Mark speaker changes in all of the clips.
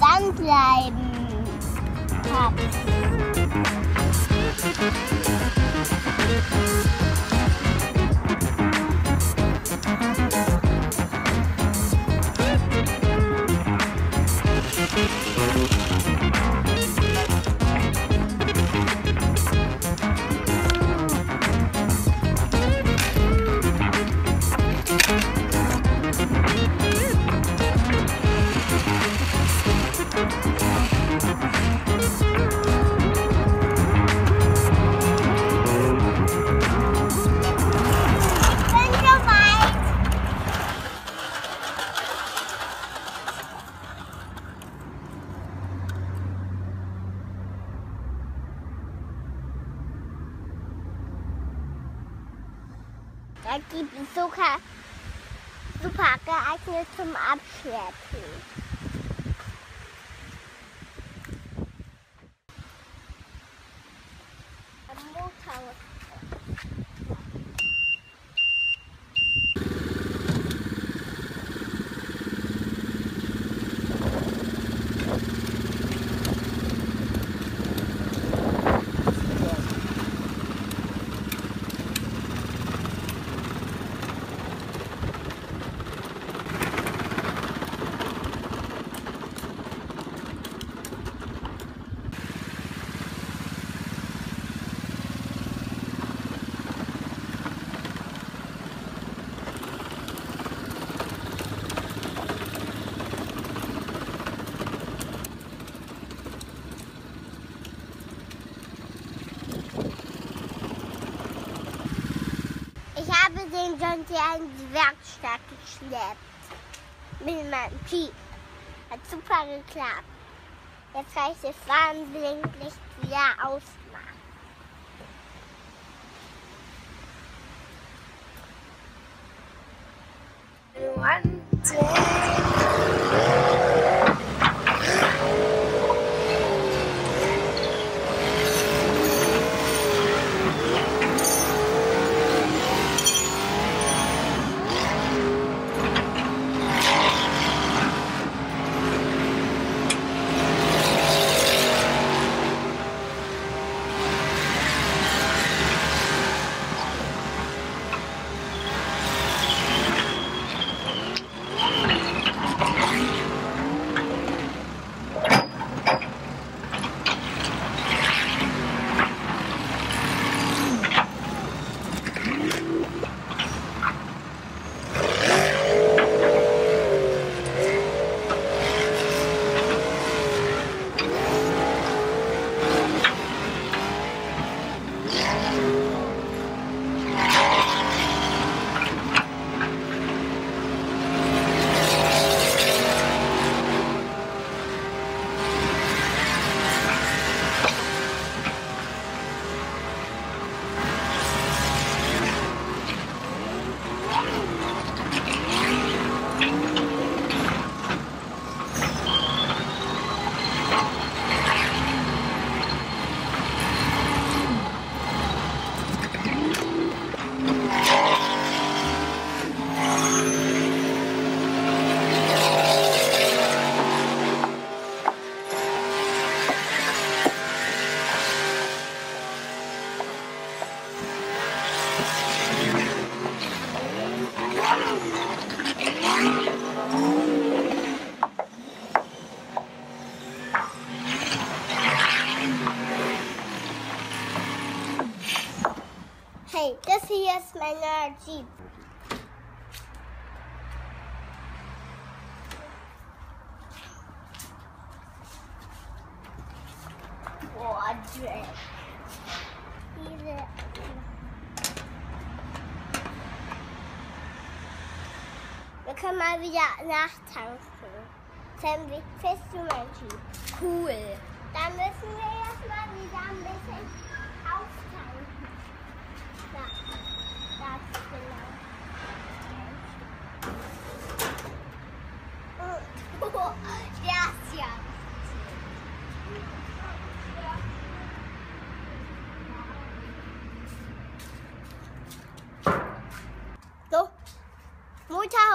Speaker 1: dein Sand bleiben. Es sogar super geeignet zum Abschleppen. Am Motorrad. Ich habe den Deere in die Werkstatt geschleppt. Mit meinem Piep. Hat super geklappt. Jetzt kann ich das Warnblinklicht wieder ausmachen. Hey, Jeep. Boah, Dreck. Diese. Wir können mal wieder nachtanken. Wie fährst du mein Jeep?
Speaker 2: Cool.
Speaker 1: Dann müssen wir erstmal wieder ein bisschen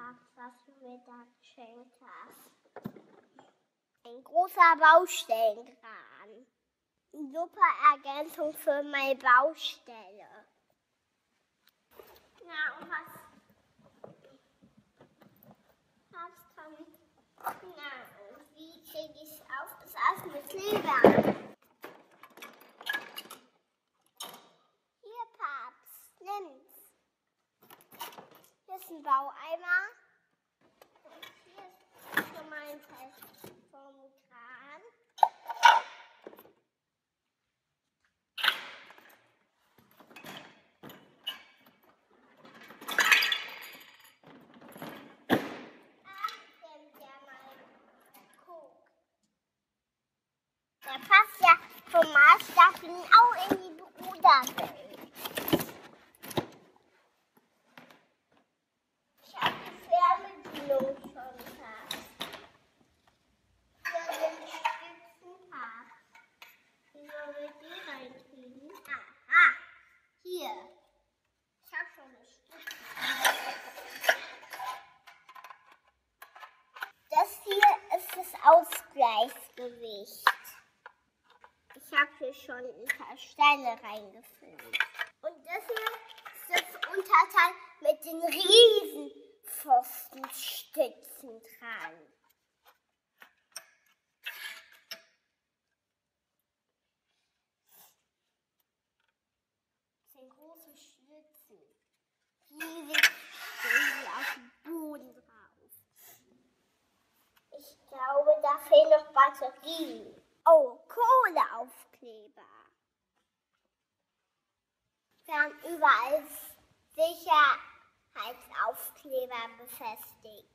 Speaker 1: Seinem Nachgetankt. geschenkt hast. Ein großer Baustellenkran. Super Ergänzung für meine Baustelle. Ja, und was? Was kann Na, und wie kriege ich auf? Das alles mit Kleber. Die Bruderwelt. Ich schon ein paar Steine reingefüllt. Und das hier ist das Unterteil mit den riesen Pfostenstützen dran. Das sind große Stützen. Riesig stehen sie auf dem Boden drauf. Ich glaube, da fehlen noch Batterien. Oh, Kohleaufkleber. Wir haben überall Sicherheitsaufkleber befestigt.